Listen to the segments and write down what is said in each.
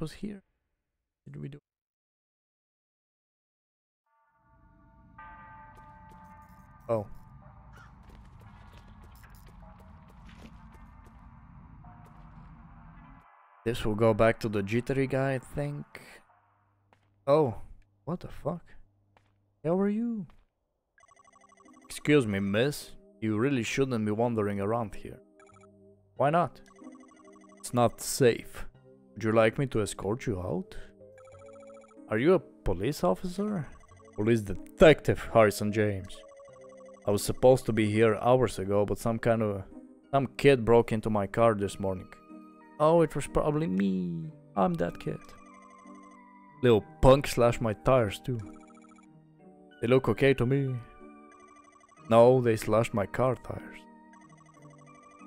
Was here? Did we do? Oh. This will go back to the jittery guy, I think. Oh, what the fuck? How are you? Excuse me, miss. You really shouldn't be wandering around here. Why not? It's not safe. Would you like me to escort you out? Are you a police officer? Police detective, Harrison James. I was supposed to be here hours ago, but some kind of... Some kid broke into my car this morning. Oh, it was probably me. I'm that kid. Little punk slashed my tires too. They look okay to me. No, they slashed my car tires.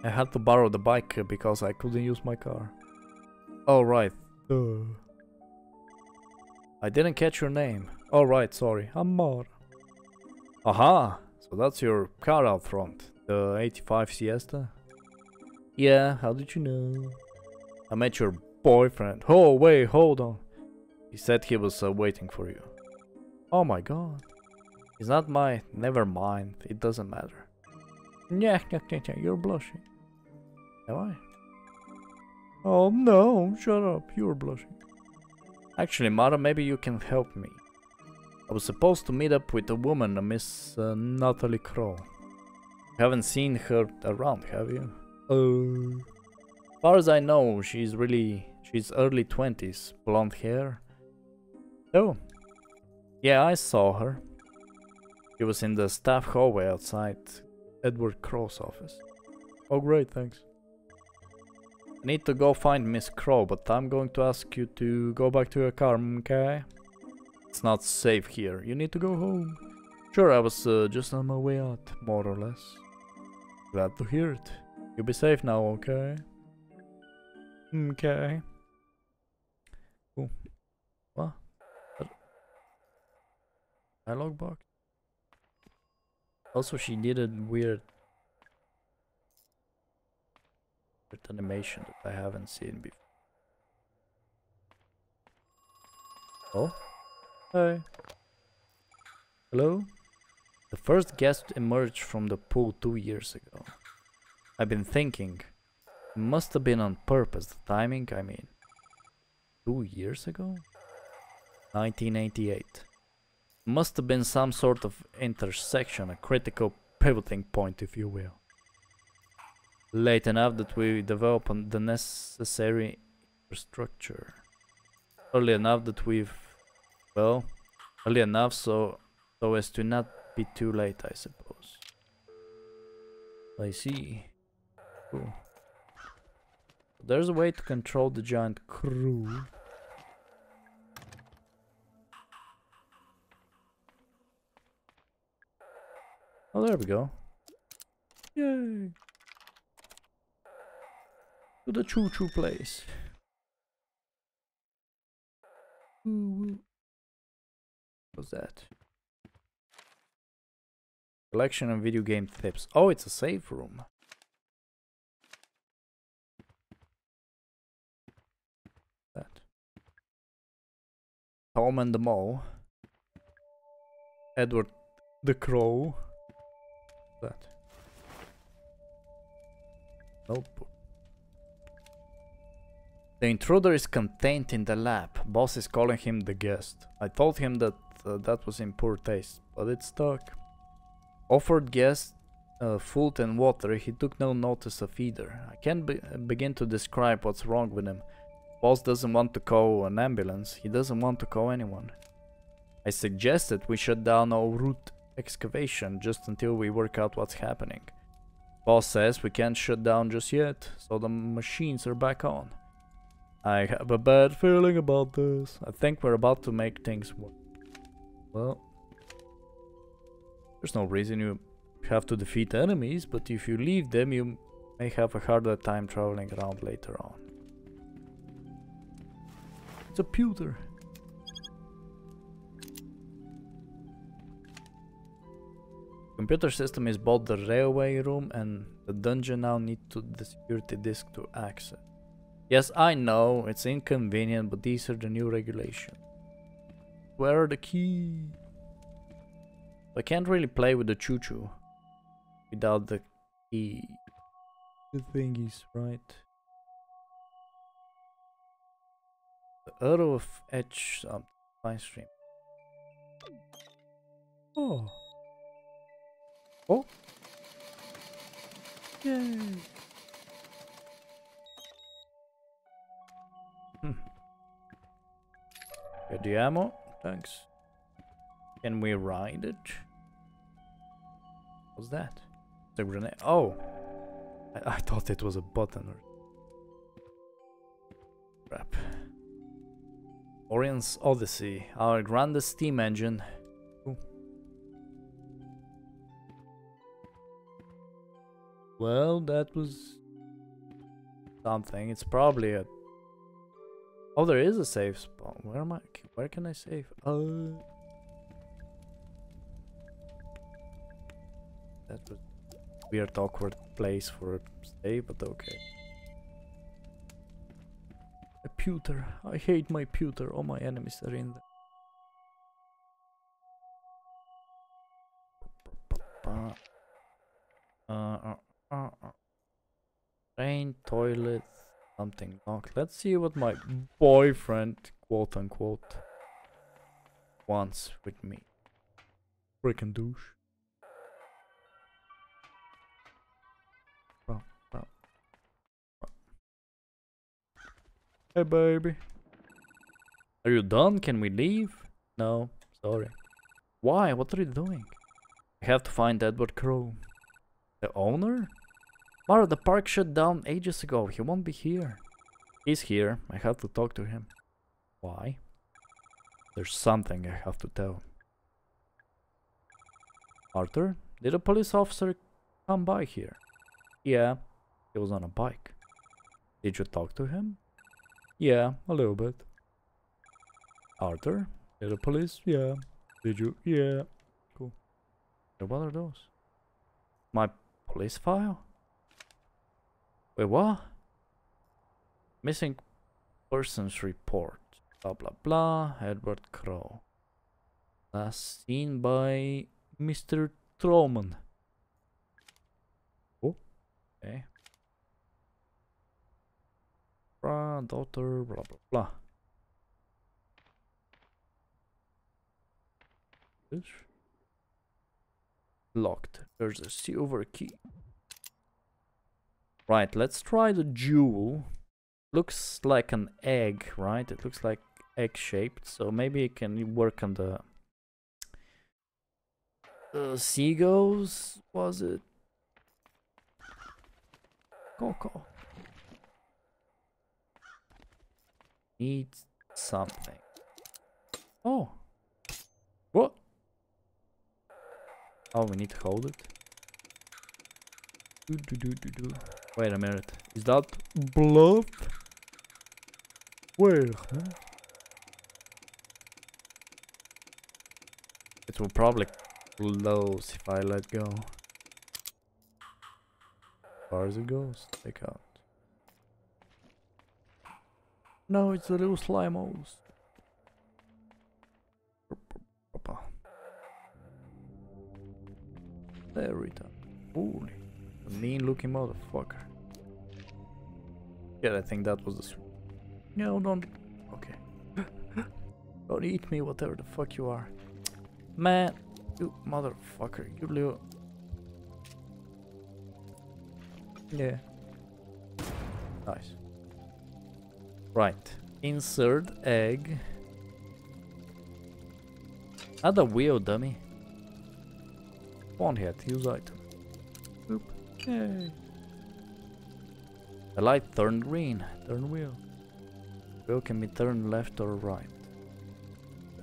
I had to borrow the bike because I couldn't use my car. Oh, right. Uh. I didn't catch your name. Oh, right, sorry. I'm Mara. Aha! So that's your car out front. The 85 Siesta? Yeah, how did you know? I met your boyfriend. Oh, wait, hold on. He said he was uh, waiting for you. Oh my god. He's not my... Never mind. It doesn't matter. Yeah. You're blushing. Am I? Oh no, shut up. You're blushing. Actually, Mara, maybe you can help me. I was supposed to meet up with a woman, a Miss uh, Natalie Crow. You Haven't seen her around, have you? Uh, far as I know, she's really... She's early 20s, blonde hair. Oh. Yeah, I saw her. She was in the staff hallway outside Edward Crow's office. Oh great, thanks. Need to go find Miss Crow, but I'm going to ask you to go back to your car, okay? It's not safe here. You need to go home. Sure, I was uh, just on my way out, more or less. Glad to hear it. You'll be safe now, okay? Okay. Cool. What? Dialogue box? Also, she did a weird, weird animation that I haven't seen before. Oh? Hi. Hello? The first guest emerged from the pool two years ago. I've been thinking, It must have been on purpose, the timing, I mean. Two years ago? 1988. Must have been some sort of intersection, a critical pivoting point, if you will. Late enough that we develop the necessary infrastructure. Early enough that we've, well, early enough so, so as to not be too late, I suppose. I see. Cool. There's a way to control the giant crew. Oh, there we go. Yay! To the choo-choo place. What's that? Collection of video game tips. Oh, it's a safe room. That. Tom and the Mole. Edward the Crow that? Notebook. The intruder is contained in the lab. Boss is calling him the guest. I told him that uh, that was in poor taste, but it stuck. Offered guest uh, food and water, he took no notice of either. I can't be begin to describe what's wrong with him. Boss doesn't want to call an ambulance, he doesn't want to call anyone. I suggested we shut down all root excavation just until we work out what's happening. Boss says we can't shut down just yet, so the machines are back on. I have a bad feeling about this. I think we're about to make things work. Well, there's no reason you have to defeat enemies, but if you leave them, you may have a harder time traveling around later on. It's a pewter. Computer system is both the railway room and the dungeon now need to the security disk to access. Yes, I know, it's inconvenient, but these are the new regulations. Where are the keys? I can't really play with the choo-choo without the key. The thingies, right? The arrow of edge um, fine stream. Oh. Oh. Yay. The ammo. Thanks. Can we ride it? What's that? The grenade. Oh! I, I thought it was a button or... Crap. Orion's Odyssey, our grandest steam engine. Ooh. Well, that was something. It's probably a. Oh, there is a safe spot. Where am I? Where can I save? Uh. That was weird, awkward place for a stay, but okay. A pewter. I hate my pewter. All my enemies are in there. Uh, uh, uh, uh. Train, toilet, something locked. Let's see what my boyfriend, quote unquote, wants with me. Freaking douche. Hey, baby. Are you done? Can we leave? No, sorry. Why? What are you doing? I have to find Edward Crow. The owner? The park shut down ages ago. He won't be here. He's here. I have to talk to him. Why? There's something I have to tell. Arthur, did a police officer come by here? Yeah, he was on a bike. Did you talk to him? Yeah, a little bit. Arthur? Did the police? Yeah. Did you? Yeah. Cool. what are those? My police file? Wait, what? Missing persons report. Blah blah blah. Edward Crow. Last seen by Mr. Troman. Oh, okay blah, daughter, blah, blah, blah. Locked. There's a silver key. Right, let's try the jewel. Looks like an egg, right? It looks like egg shaped, so maybe it can work on the seagulls, was it? Coco. Needs something. Oh. What? Oh, we need to hold it. Do, do, do, do, do. Wait a minute. Is that bluff? Where? Huh? It will probably close if I let go. As far as it goes, take out. No, it's a little slime slimos. There we go. Holy. Mean looking motherfucker. Yeah, I think that was the... No, don't... Okay. don't eat me, whatever the fuck you are. Man, you motherfucker. You little... Yeah. Nice. Right. Insert egg. A wheel, dummy. One hit, use item. Yay. The light turned green. Turn wheel. Wheel can be turned left or right.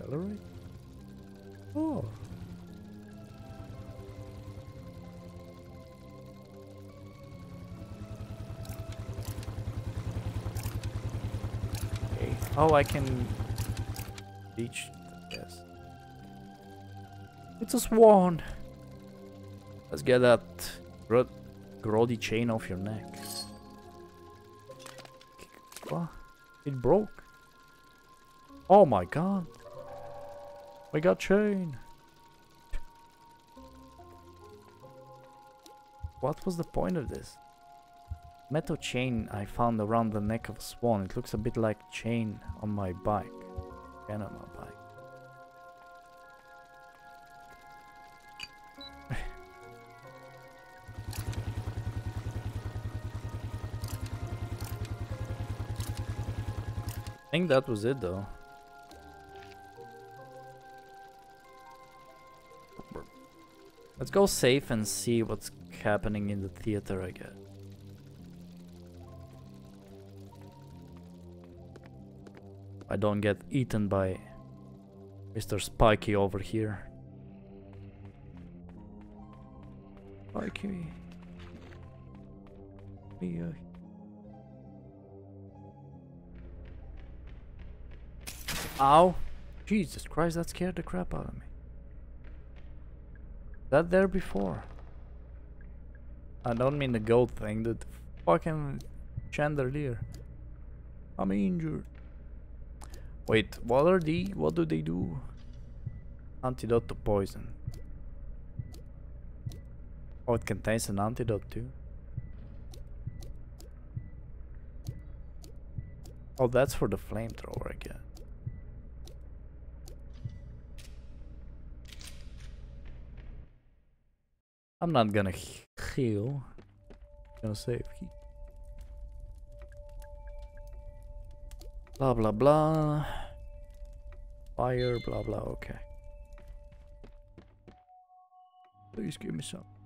Accelerate. Oh. Okay. Oh, I can reach. Yes. It's a swan. Let's get that gro grody chain off your neck. What? It broke. Oh my god. We got chain. What was the point of this? Metal chain I found around the neck of a swan. It looks a bit like chain on my bike. And on my bike. Think that was it though. Let's go safe and see what's happening in the theater, I guess. I don't get eaten by Mr. Spiky over here. Spiky. Yeah. Ow! Jesus Christ, that scared the crap out of me. That there before. I don't mean the gold thing, the fucking chandelier. I'm injured. Wait, what are the? What do they do? Antidote to poison. Oh, it contains an antidote too. Oh, that's for the flamethrower again. I'm not gonna heal. I'm gonna save. Blah blah blah. Fire, blah blah, okay. Please give me some.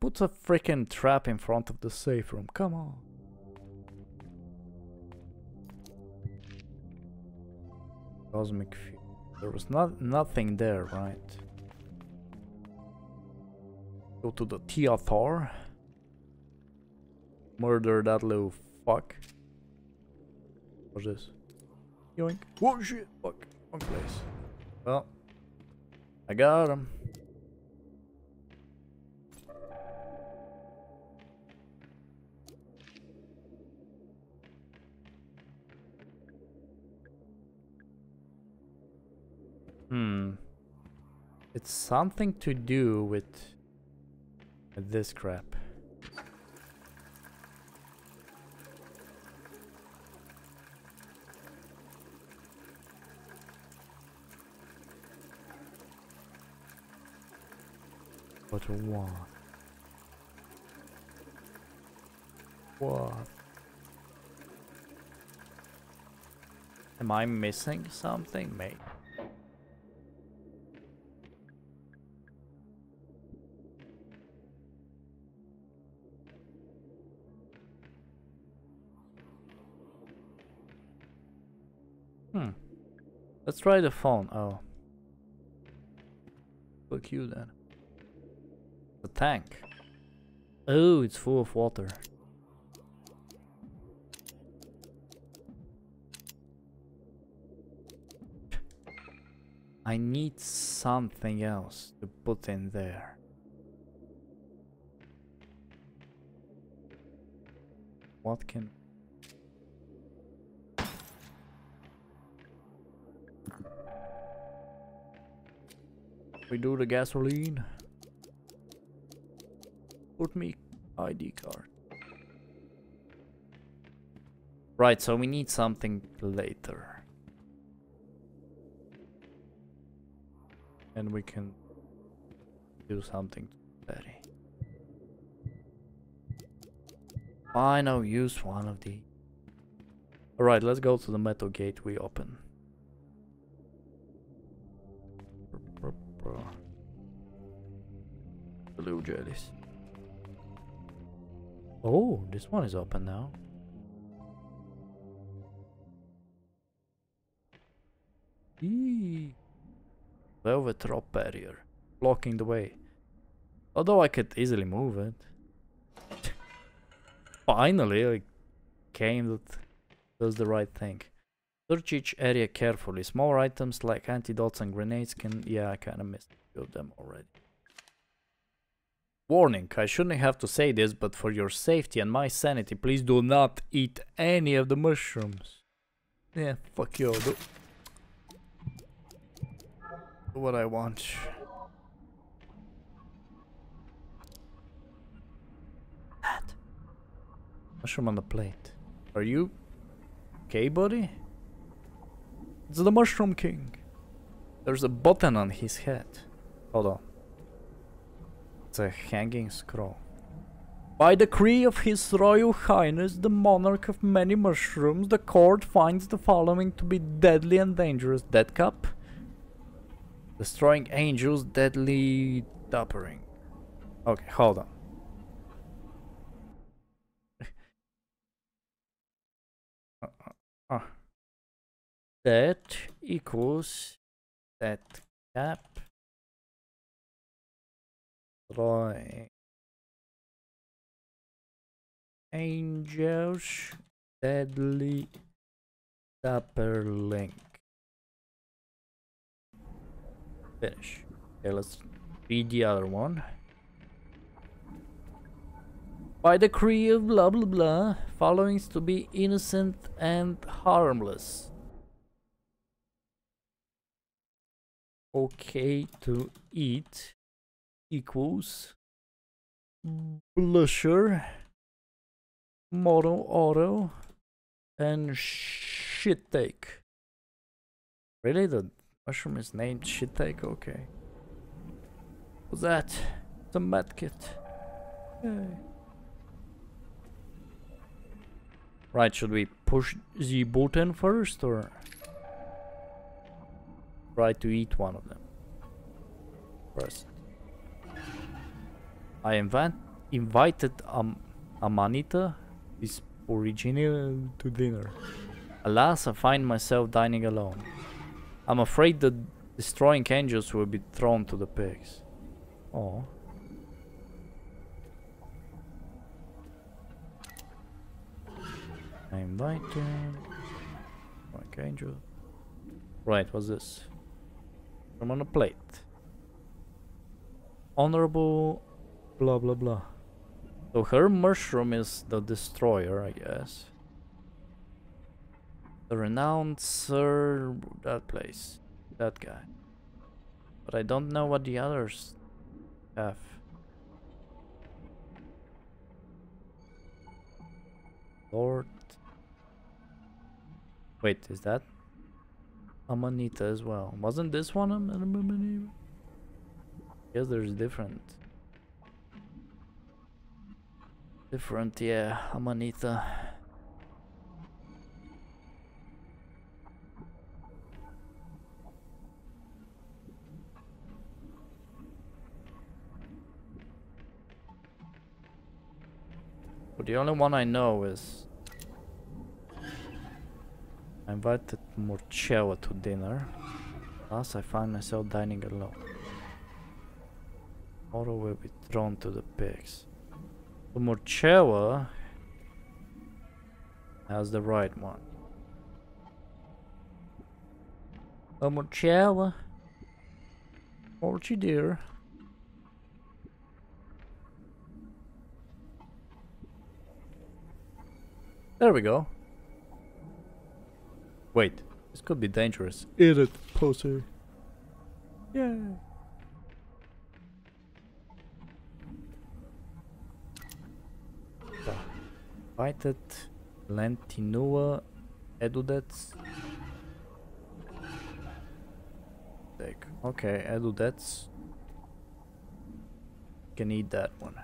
Puts a freaking trap in front of the safe room? Come on. Cosmic. There was not nothing there, right? Go to the theater. Murder that little fuck. What's this? Yoink. Whoa shit! Fuck. Wrong place. Well. I got him. Hmm. It's something to do with, this crap. But what? What? Am I missing something, mate? Try the phone. Oh. Fuck you then. The tank. Oh, it's full of water. I need something else to put in there. What can... We do the gasoline. Put me ID card. Right, so we need something later. And we can do something steady. Fine, I'll use one of the. Alright, let's go to the metal gate we open. Oh, this one is open now. Eee. Velvet drop barrier. Blocking the way. Although I could easily move it. Finally, I came that does the right thing. Search each area carefully. Small items like antidotes and grenades can... Yeah, I kind of missed a few of them already. Warning, I shouldn't have to say this, but for your safety and my sanity, please do not eat any of the mushrooms. Yeah, fuck you. Do, do what I want. That. Mushroom on the plate. Are you okay, buddy? It's the Mushroom King. There's a button on his head. Hold on. It's a hanging scroll. By decree of His Royal Highness, the monarch of many mushrooms, the court finds the following to be deadly and dangerous. Death cap. Destroying angels, deadly dapperling. Okay, hold on. uh, uh, uh. That equals that cap angels deadly dapperling finish. Okay let's read the other one. By decree of blah blah blah followings to be innocent and harmless. Okay to eat equals blusher moto auto and shit take. Really? The mushroom is named shit take? Okay. What's that? It's a medkit. Yay. right should we push the button first or? Try to eat one of them. First I invited um, Amanita, this original, to dinner. Alas, I find myself dining alone. I'm afraid the destroying angels will be thrown to the pigs. Oh. I invited. Like angel. Right, what's this? I'm on a plate. Honorable blah blah blah. So her mushroom is the destroyer, I guess. The renowned Sir... that place. That guy. But I don't know what the others have. Lord... Wait, is that Amanita as well? Wasn't this one a Amanita? Yes, there's different. Different, yeah, Amanita. But the only one I know is I invited Murchewa to dinner. Thus I find myself dining alone. Oro will be thrown to the pigs. The Murchewa has the right one. The. Orchie dear. There we go. Wait, this could be dangerous. Eat it, pussy. Yeah. Invited Lantinua Edudets. Take. Okay, Edudets. Can eat that one.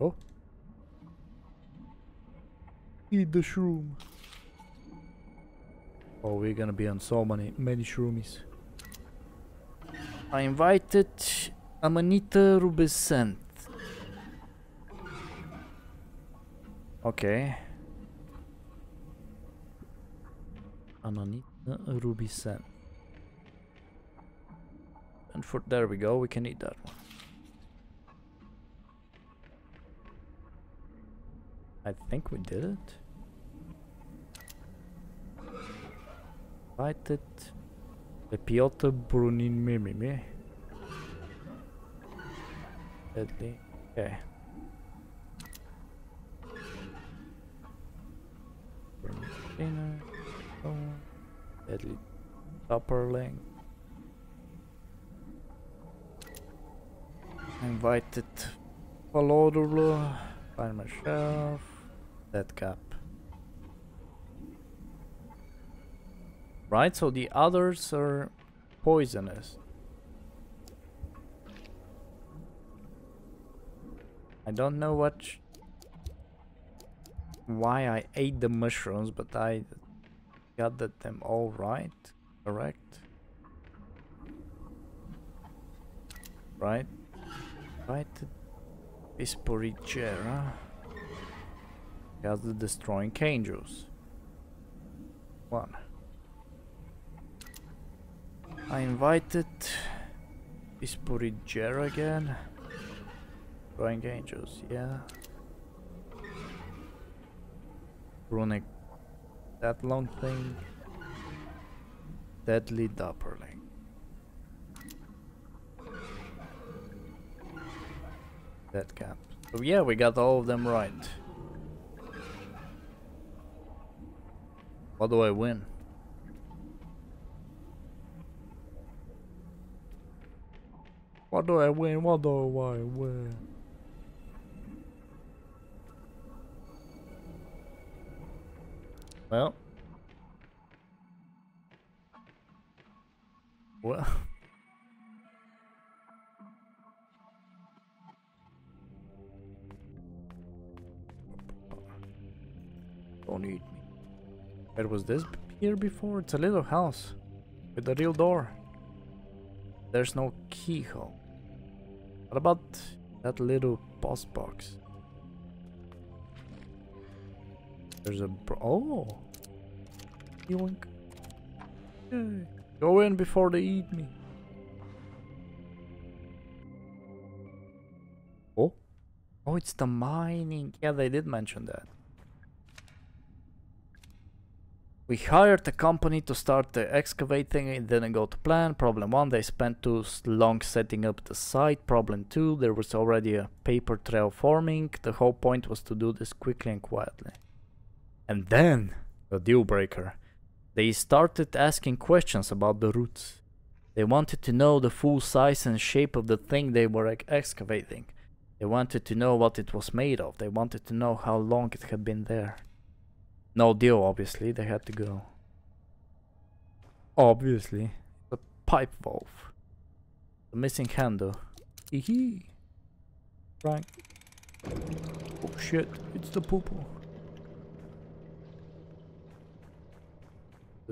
Oh. Eat the shroom. Oh, we're gonna be on so many, many shroomies. I invited Amanita Rubescent. Okay. Amanita Rubescent. And for there we go, we can eat that one. I think we did it. Invited. The Piotr Brunin Mimimi. Deadly. Okay. Oh. Deadly Topperling. Invited Valodulu. Find myself. Dead cap. Right, so the others are poisonous. I don't know what why I ate the mushrooms, but I got that them all right, correct? Right, right. Bisporigera. The destroying angels. One. I invited Bisporigera again. Destroying angels, yeah. Runic. That long thing. Deadly Dapperling. That cap. So yeah, we got all of them right. What do I win? What do I win? What do I win? Well. Well. Don't eat me. Where was this here before? It's a little house with a real door. There's no keyhole. What about that little post box? There's a oh. Yoink. Yay. Mm. Go in before they eat me. Oh. Oh, it's the mining. Yeah, they did mention that. We hired a company to start the excavating. It didn't go to plan. Problem one, they spent too long setting up the site. Problem two, there was already a paper trail forming. The whole point was to do this quickly and quietly. And then, the deal breaker, they started asking questions about the roots. They wanted to know the full size and shape of the thing they were excavating. They wanted to know what it was made of. They wanted to know how long it had been there. No deal, obviously. They had to go. Obviously. The pipe valve. The missing handle. Hee hee. Right. Oh shit, it's the poo-poo.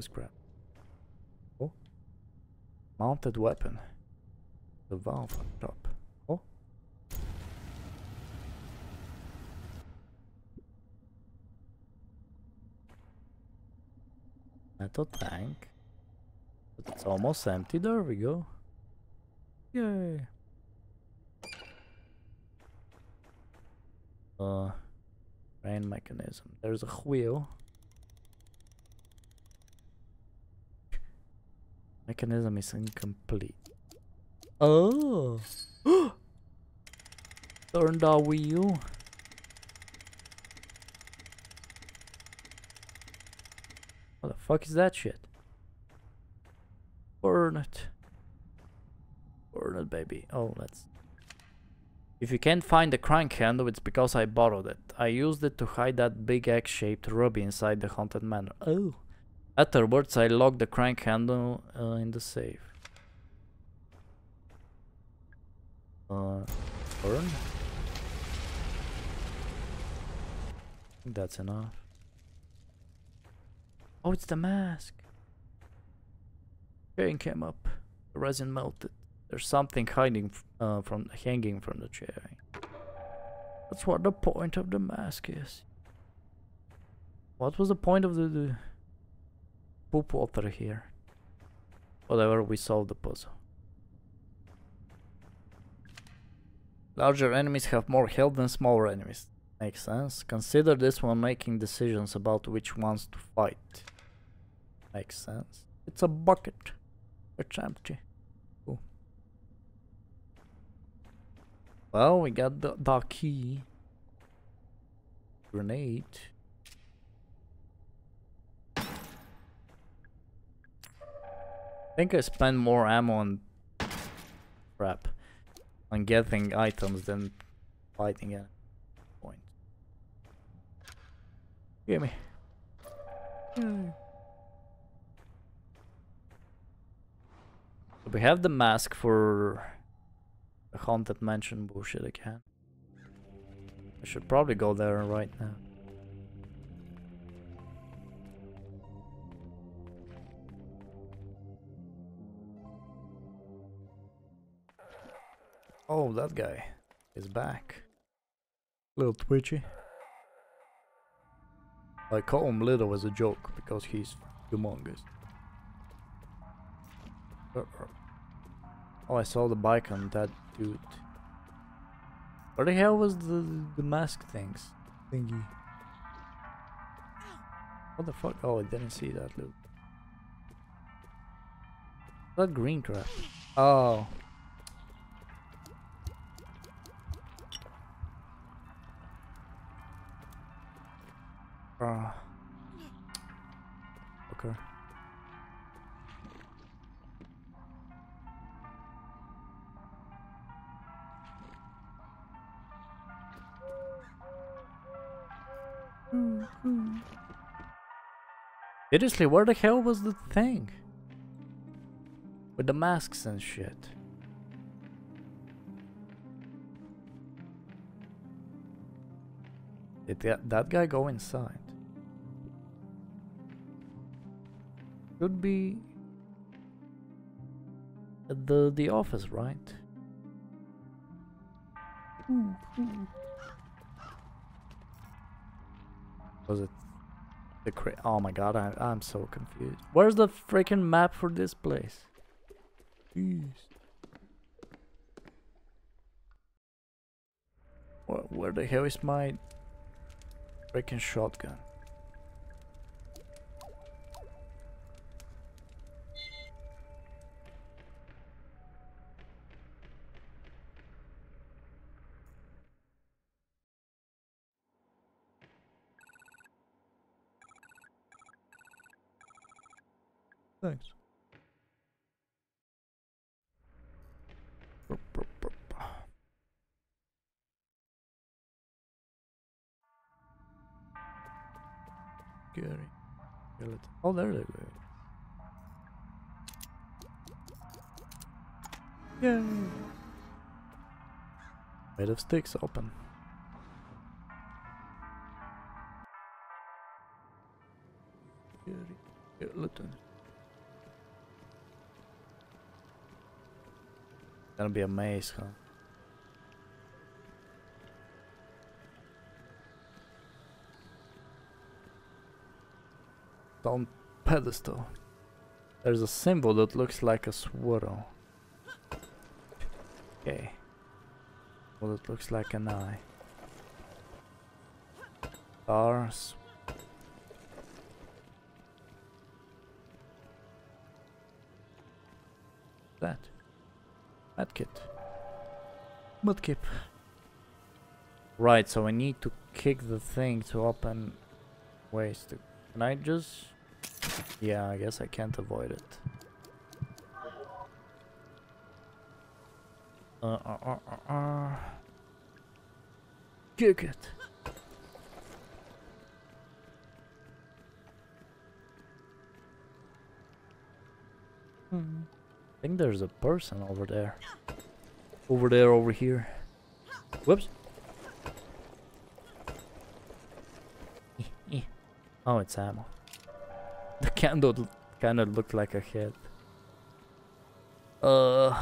This crap. Oh. Mounted weapon. The valve on top. Oh. Metal tank. But it's almost empty. There we go. Yay. Uh, rain mechanism. There's a wheel. Mechanism is incomplete. Oh! Turn the wheel. What the fuck is that shit? Burn it. Burn it, baby. Oh, let's... If you can't find the crank handle, it's because I borrowed it. I used it to hide that big X-shaped ruby inside the haunted manor. Oh. Afterwards, I locked the crank handle uh, in the safe. Uh, burn? That's enough. Oh, it's the mask. Chain came up. The resin melted. There's something hiding uh, from hanging from the chair. That's what the point of the mask is. What was the point of the, the poop water here. Whatever, we solved the puzzle. Larger enemies have more health than smaller enemies. Makes sense. Consider this when making decisions about which ones to fight. Makes sense. It's a bucket. It's empty. Cool. Well, we got the, the key. Grenade. Think I spend more ammo on crap on getting items than fighting at point. Give me. Yay. So we have the mask for the haunted mansion bullshit again. I should probably go there right now. Oh, that guy is back. Little twitchy. I call him little as a joke because he's humongous. Oh, I saw the bike on that dude. Where the hell was the the mask things thingy? What the fuck? Oh, I didn't see that loop. That green crap. Oh. Ah. Okay. Seriously, where the hell was the thing? With the masks and shit. Did that guy go inside? Should be at the the office, right? Was it the cra- Oh my god, I, I'm so confused. Where's the freaking map for this place? Jeez. Where, where the hell is my freaking shotgun? Thanks. Skeleton. Oh, there they go. Yay! Made of sticks open. Gonna be a maze, huh? Stone pedestal. There's a symbol that looks like a swirl. Okay. Well, it looks like an eye. Stars. That. Medkit. Mudkip. Right, so I need to kick the thing to open ways to... Can I just... Yeah, I guess I can't avoid it. Uh, uh, uh, uh, uh. Kick it. Hmm. I think there's a person over there. Over there, over here. Whoops. oh, it's ammo. The candle kind of looked like a head. Uh,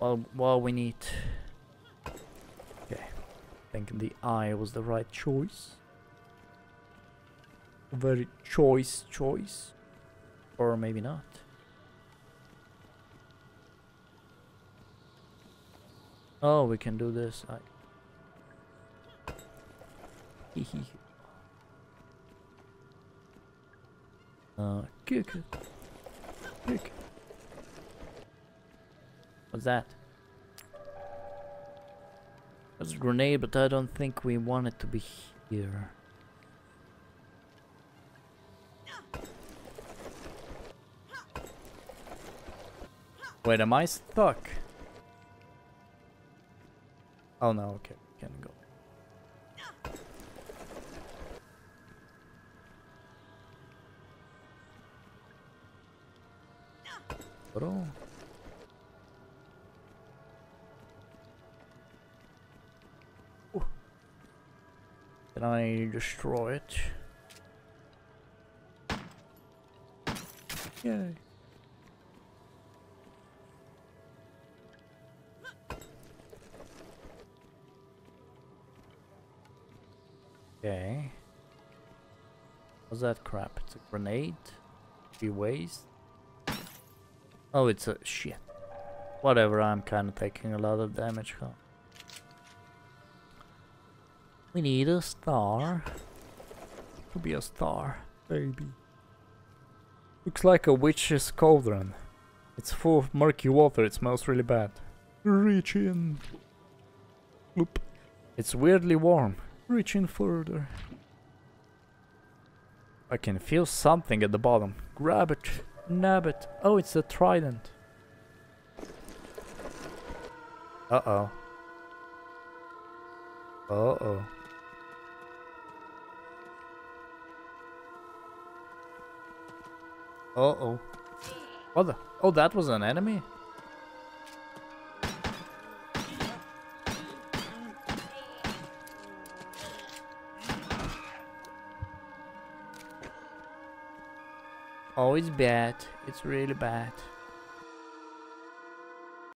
well, well, we need. Okay, I think the eye was the right choice. Very choice choice, or maybe not. Oh, we can do this. I... uh, kick. Quick. What's that? That's a grenade, but I don't think we want it to be here. Wait, am I stuck? Oh no, okay, can go. Bro. Oh. Ooh. Can I destroy it? Yay. What's that crap? It's a grenade? Be waste? Oh, it's a shit. Whatever, I'm kind of taking a lot of damage. Huh? We need a star. To be a star, baby. Looks like a witch's cauldron. It's full of murky water, it smells really bad. Reach in. Oop. It's weirdly warm. Reach in further. I can feel something at the bottom. Grab it. Nab it. Oh, it's a trident. Uh-oh. Uh-oh. Uh-oh. What the? Oh, that was an enemy? Oh, it's bad. It's really bad.